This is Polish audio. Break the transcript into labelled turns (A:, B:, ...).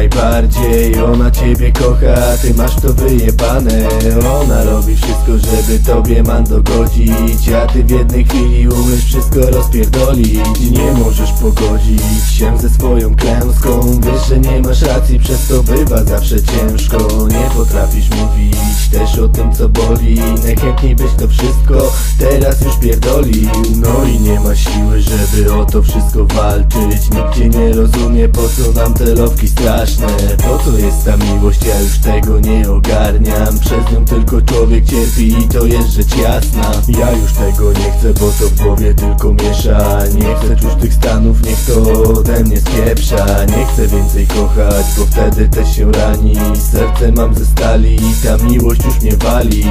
A: najbardziej. Ona ciebie kocha, ty masz to wyjebane. Ona robi wszystko, żeby tobie man dogodzić. A ty w jednej chwili umiesz wszystko rozpierdolić. Nie możesz pogodzić się ze swoją klęską. Wiesz, że nie masz racji, przez to bywa zawsze ciężko. Nie potrafisz mówić też o tym co boli. Najchętniej byś to wszystko teraz już pierdolił. No i nie siły, żeby o to wszystko walczyć. Nikt nie rozumie, po co nam te lowki straszne? Po co jest ta miłość, ja już tego nie ogarniam. Przez nią tylko człowiek cierpi i to jest rzecz jasna. Ja już tego nie chcę, bo to w głowie tylko miesza. Nie chcę czuć tych stanów, niech to ode mnie spieprza. Nie chcę więcej kochać, bo wtedy też się rani. Serce mam ze stali i ta miłość już mnie wali